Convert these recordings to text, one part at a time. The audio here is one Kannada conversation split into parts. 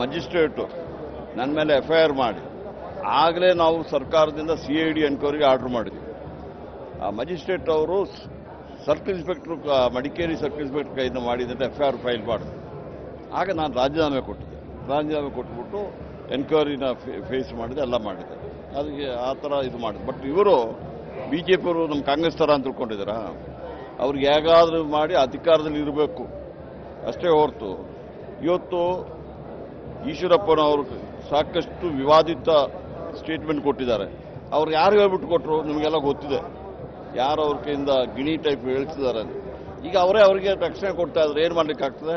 ಮಜಿಸ್ಟ್ರೇಟು ನನ್ನ ಮೇಲೆ ಎಫ್ ಐ ಆರ್ ಮಾಡಿ. ಆಗಲೇ ನಾವು ಸರ್ಕಾರದಿಂದ ಸಿ ಐ ಡಿ ಎನ್ಕ್ವೈರಿಗೆ ಆರ್ಡರ್ ಮಾಡಿದ್ವಿ. ಆ ಮಜಿಸ್ಟ್ರೇಟ್ ಅವರು circle inspector Madikeri circle inspector ಕೈಯಿಂದ ಮಾಡಿದಂತೆ ಎಫ್ ಐ ಆರ್ ಫೈಲ್ ಮಾಡಿದ್ರು. ಆಗ ನಾನು ರಾಜೀನಾಮೆ ಕೊಟ್ಟಿದ್ದೆ. ರಾಜೀನಾಮೆ ಕೊಟ್ಬಿಟ್ಟು ಎನ್ಕ್ವೈರಿನ ಫೇಸ್ ಮಾಡಿದೆ, ಎಲ್ಲ ಮಾಡಿದೆ. ಅದಕ್ಕೆ ಆ ಥರ ಇದು ಮಾಡಿದೆ ಬಟ್ ಇವರು ಬಿ ಜೆ ಪಿಯವರು ನಮ್ಮ ಕಾಂಗ್ರೆಸ್ ಥರ ಅಂತ ತಿಳ್ಕೊಂಡಿದ್ದೀರಾ? ಅವ್ರಿಗೆ ಹೇಗಾದರೂ ಮಾಡಿ ಅಧಿಕಾರದಲ್ಲಿ ಇರಬೇಕು. ಅಷ್ಟೇ ಹೊರತು ಇವತ್ತು ಈಶ್ವರಪ್ಪನವರು ಸಾಕಷ್ಟು ವಿವಾದಿತ ಸ್ಟೇಟ್ಮೆಂಟ್ ಕೊಟ್ಟಿದ್ದಾರೆ. ಅವ್ರು ಯಾರು ಹೇಳ್ಬಿಟ್ಟು ಕೊಟ್ಟರು ನಿಮಗೆಲ್ಲ ಗೊತ್ತಿದೆ. ಯಾರು ಅವ್ರ ಕೈಯಿಂದ ಗಿಣಿ ಟೈಪ್ ಹೇಳ್ತಿದ್ದಾರೆ. ಈಗ ಅವರೇ ಅವರಿಗೆ ರಕ್ಷಣೆ ಕೊಡ್ತಾ ಇದ್ರೆ ಏನು ಮಾಡ್ಲಿಕ್ಕಾಗ್ತದೆ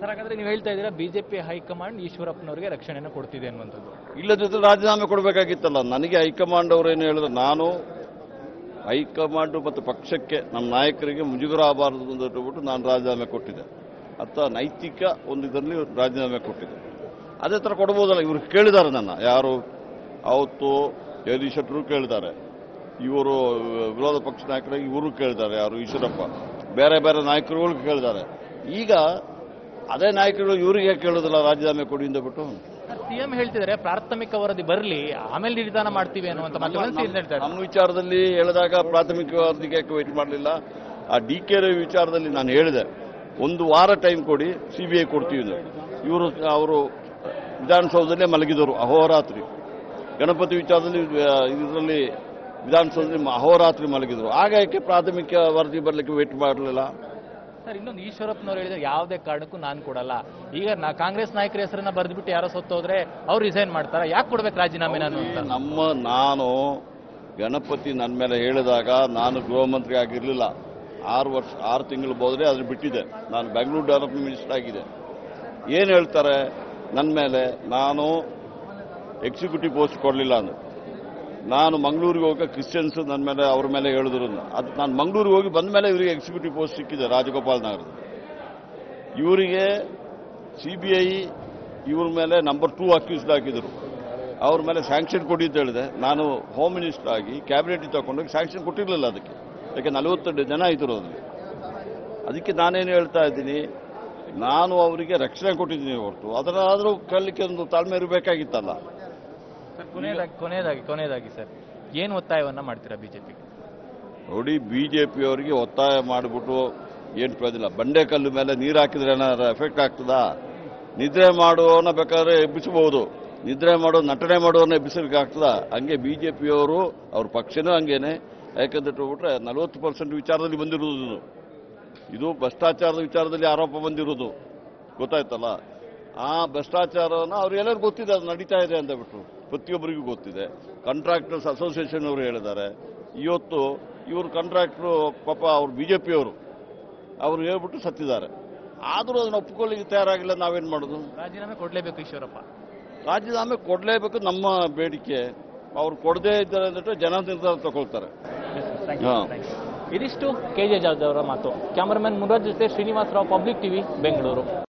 ಸರ್ ಹಾಗಾದ್ರೆ ನೀವು ಹೇಳ್ತಾ ಇದ್ದೀರಾ ಬಿಜೆಪಿ ಹೈಕಮಾಂಡ್ ಈಶ್ವರಪ್ಪನವರಿಗೆ ರಕ್ಷಣೆಯನ್ನು ಕೊಡ್ತಿದೆ ಅನ್ನುವಂಥದ್ದು? ಇಲ್ಲದಿದ್ದರೆ ರಾಜೀನಾಮೆ ಕೊಡಬೇಕಾಗಿತ್ತಲ್ಲ. ನನಗೆ ಹೈಕಮಾಂಡ್ ಅವರೇನು ಹೇಳಿದ್ರು ನಾನು ಹೈಕಮಾಂಡ್ ಮತ್ತು ಪಕ್ಷಕ್ಕೆ ನಮ್ಮ ನಾಯಕರಿಗೆ ಮುಜುಗರ ಆಗಬಾರದು ಅಂತ ಹೇಳ್ಬಿಟ್ಟು ನಾನು ರಾಜೀನಾಮೆ ಕೊಟ್ಟಿದ್ದೆ. ಅಥವಾ ನೈತಿಕ ಒಂದು ಇದರಲ್ಲಿ ರಾಜೀನಾಮೆ ಕೊಟ್ಟಿದ್ದೆ. ಅದೇ ಥರ ಕೊಡ್ಬೋದಲ್ಲ ಇವರು ಕೇಳಿದ್ದಾರೆ ನನ್ನ. ಯಾರು? ಅವತ್ತು ಜಗದೀಶ್ ಶೆಟ್ಟರು ಕೇಳಿದ್ದಾರೆ. ಇವರು ವಿರೋಧ ಪಕ್ಷ ನಾಯಕರು ಇವರು ಕೇಳಿದ್ದಾರೆ ಯಾರು? ಈಶ್ವರಪ್ಪ. ಬೇರೆ ಬೇರೆ ನಾಯಕರುಗಳು ಕೇಳಿದ್ದಾರೆ. ಈಗ ಅದೇ ನಾಯಕರು ಇವರಿಗೆ ಕೇಳೋದಿಲ್ಲ ರಾಜೀನಾಮೆ ಕೊಡಿ ಅಂತ ಬಿಟ್ಟು? ಸಿಎಂ ಹೇಳ್ತಿದ್ದಾರೆ ಪ್ರಾಥಮಿಕ ವರದಿ ಬರಲಿ ಆಮೇಲೆ ನಿರ್ಧಾರ ಮಾಡ್ತೀವಿ ಹೇಳ್ತಾರೆ ನಮ್ಮ ವಿಚಾರದಲ್ಲಿ ಹೇಳಿದಾಗ ಪ್ರಾಥಮಿಕ ವರದಿಗೆ ವೇಟ್ ಮಾಡಲಿಲ್ಲ? ಆ ಡಿ ಕೆ ರವಿ ವಿಚಾರದಲ್ಲಿ ನಾನು ಹೇಳಿದೆ ಒಂದು ವಾರ ಟೈಮ್ ಕೊಡಿ ಸಿ ಬಿ ಐ ಕೊಡ್ತೀವಿ ಇವರು ಅವರು ವಿಧಾನಸೌಧದಲ್ಲೇ ಮಲಗಿದರು ಅಹೋರಾತ್ರಿ. ಗಣಪತಿ ವಿಚಾರದಲ್ಲಿ ಇದರಲ್ಲಿ ವಿಧಾನಸೌಧದಲ್ಲಿ ಅಹೋರಾತ್ರಿ ಮಲಗಿದರು. ಆಗ ಯಾಕೆ ಪ್ರಾಥಮಿಕ ವರದಿ ಬರಲಿಕ್ಕೆ ವೇಟ್ ಮಾಡಲಿಲ್ಲ? ಸರ್ ಇನ್ನೊಂದು ಈಶ್ವರಪ್ಪನವರು ಹೇಳಿದ್ರೆ ಯಾವುದೇ ಕಾರಣಕ್ಕೂ ನಾನು ಕೊಡಲ್ಲ. ಈಗ ನಾ ಕಾಂಗ್ರೆಸ್ ನಾಯಕರ ಹೆಸರನ್ನ ಬರೆದ್ಬಿಟ್ಟು ಯಾರೋ ಸತ್ತೋದ್ರೆ ಅವ್ರು ರಿಸೈನ್ ಮಾಡ್ತಾರ? ಯಾಕೆ ಕೊಡ್ಬೇಕು ರಾಜೀನಾಮೆ ನಾನು ಅಂತ? ನಮ್ಮ ನಾನು ಗಣಪತಿ ನನ್ನ ಮೇಲೆ ಹೇಳಿದಾಗ ನಾನು ಗೃಹ ಮಂತ್ರಿ ಆಗಿರಲಿಲ್ಲ. ಆರು ವರ್ಷ ಆರು ತಿಂಗಳು ಹೋದರೆ ಅದನ್ನು ಬಿಟ್ಟಿದೆ. ನಾನು ಬೆಂಗಳೂರು ಡೆವಲಪ್ಮೆಂಟ್ ಮಿನಿಸ್ಟರ್ ಆಗಿದೆ. ಏನು ಹೇಳ್ತಾರೆ? ನನ್ನ ಮೇಲೆ ನಾನು ಎಕ್ಸಿಕ್ಯೂಟಿವ್ ಪೋಸ್ಟ್ ಕೊಡಲಿಲ್ಲ ಅಂದ್ರೆ. ನಾನು ಮಂಗಳೂರಿಗೆ ಹೋಗಿ ಕ್ರಿಶ್ಚಿಯನ್ಸ್ ನನ್ನ ಮೇಲೆ ಅವ್ರ ಮೇಲೆ ಹೇಳಿದ್ರು ಅದು ನಾನು ಮಂಗಳೂರಿಗೆ ಹೋಗಿ ಬಂದ ಮೇಲೆ ಇವರಿಗೆ ಎಕ್ಸಿಕ್ಯೂಟಿವ್ ಪೋಸ್ಟ್ ಸಿಕ್ಕಿದೆ ರಾಜಗೋಪಾಲ್ ನಗರದ ಇವರಿಗೆ ಸಿ ಬಿ ಐ ಇವ್ರ ಮೇಲೆ ನಂಬರ್ ಟೂ ಅಕ್ಯೂಸ್ಡ್ ಹಾಕಿದರು. ಅವ್ರ ಮೇಲೆ ಸ್ಯಾಂಕ್ಷನ್ ಕೊಡಿ ಅಂತ ಹೇಳಿದೆ. ನಾನು ಹೋಮ್ ಮಿನಿಸ್ಟರ್ ಆಗಿ ಕ್ಯಾಬಿನೆಟ್ ತಗೊಂಡೋಗಿ ಸ್ಯಾಂಕ್ಷನ್ ಕೊಟ್ಟಿರಲಿಲ್ಲ ಅದಕ್ಕೆ. ಯಾಕೆ ನಲವತ್ತೆರಡು ಜನ ಇದ್ರು ಅದಕ್ಕೆ ನಾನೇನು ಹೇಳ್ತಾ ಇದ್ದೀನಿ? ನಾನು ಅವರಿಗೆ ರಕ್ಷಣೆ ಕೊಟ್ಟಿದ್ದೀನಿ ಹೊರತು. ಅದರಾದರೂ ಕಲ್ಲಿಕ್ಕೆ ಒಂದು ತಾಳ್ಮೆ ಇರಬೇಕಾಗಿತ್ತಲ್ಲ. ಸರ್ ಕೊನೆಯದಾಗಿ ಕೊನೆಯದಾಗಿ ಕೊನೆಯದಾಗಿ ಸರ್ ಏನು ಒತ್ತಾಯವನ್ನ ಮಾಡ್ತೀರಾ ಬಿಜೆಪಿ ನೋಡಿ ಬಿ ಜೆ ಪಿಯವರಿಗೆ ಒತ್ತಾಯ ಮಾಡಿಬಿಟ್ಟು ಏನು ಪ್ರಯೋಜನ ಬಂಡೆಕಲ್ಲು ಮೇಲೆ ನೀರು ಹಾಕಿದ್ರೆ ಏನಾದ್ರು ಎಫೆಕ್ಟ್ ಆಗ್ತದಾ? ನಿದ್ರೆ ಮಾಡುವವನ್ನ ಬೇಕಾದ್ರೆ ಎಬ್ಬಿಸಬಹುದು. ನಿದ್ರೆ ಮಾಡೋ ನಟನೆ ಮಾಡೋನ ಎಬ್ಬಿಸಲಿಕ್ಕೆ ಆಗ್ತದಾ? ಹಂಗೆ ಬಿ ಜೆ ಪಿಯವರು ಅವ್ರ ಪಕ್ಷನೂ ಹಂಗೇನೆ. ಯಾಕಂದ್ರೆ ಹೇಳ್ಬಿಟ್ರೆ ನಲವತ್ತು ಪರ್ಸೆಂಟ್ ವಿಚಾರದಲ್ಲಿ ಬಂದಿರುವುದು ಇದು. ಭ್ರಷ್ಟಾಚಾರದ ವಿಚಾರದಲ್ಲಿ ಆರೋಪ ಬಂದಿರೋದು. ಗೊತ್ತಾಯ್ತಲ್ಲ? ಆ ಭ್ರಷ್ಟಾಚಾರನ ಅವ್ರು ಎಲ್ಲರೂ ಗೊತ್ತಿದೆ ಅದು ನಡೀತಾ ಇದೆ ಅಂತ ಬಿಟ್ಟು ಪ್ರತಿಯೊಬ್ಬರಿಗೂ ಗೊತ್ತಿದೆ. ಕಾಂಟ್ರಾಕ್ಟರ್ಸ್ ಅಸೋಸಿಯೇಷನ್ ಅವರು ಹೇಳಿದ್ದಾರೆ. ಇವತ್ತು ಇವರು ಕಾಂಟ್ರಾಕ್ಟ್ರು ಪಾಪ ಅವ್ರು ಬಿ ಜೆ ಪಿಯವರು ಅವರು. ಹೇಳ್ಬಿಟ್ಟು ಸತ್ತಿದ್ದಾರೆ. ಆದರೂ ಅದನ್ನು ಒಪ್ಕೊಳ್ಳಿಕ್ಕೆ ತಯಾರಾಗಿಲ್ಲ ನಾವೇನು ಮಾಡೋದು? ರಾಜೀನಾಮೆ ಕೊಡಲೇಬೇಕು ಈಶ್ವರಪ್ಪ. ರಾಜೀನಾಮೆ ಕೊಡಲೇಬೇಕು ನಮ್ಮ ಬೇಡಿಕೆ. ಅವ್ರು ಕೊಡದೇ ಇದ್ದಾರೆ ಅಂದ್ಬಿಟ್ಟು ಜನ ನಿರ್ಧಾರ ತಗೊಳ್ತಾರೆ. ಹಾ. ಇದಿಷ್ಟು ಕೆ ಜೆ ಜಾರ್ಜ್ ಅವರ ಮಾತು. ಕ್ಯಾಮರಾಮನ್ ಮುರಾಜ್ ಜೊತೆ ಶ್ರೀನಿವಾಸರಾವ್ ಪಬ್ಲಿಕ್ ಟಿವಿ ಬೆಂಗಳೂರು.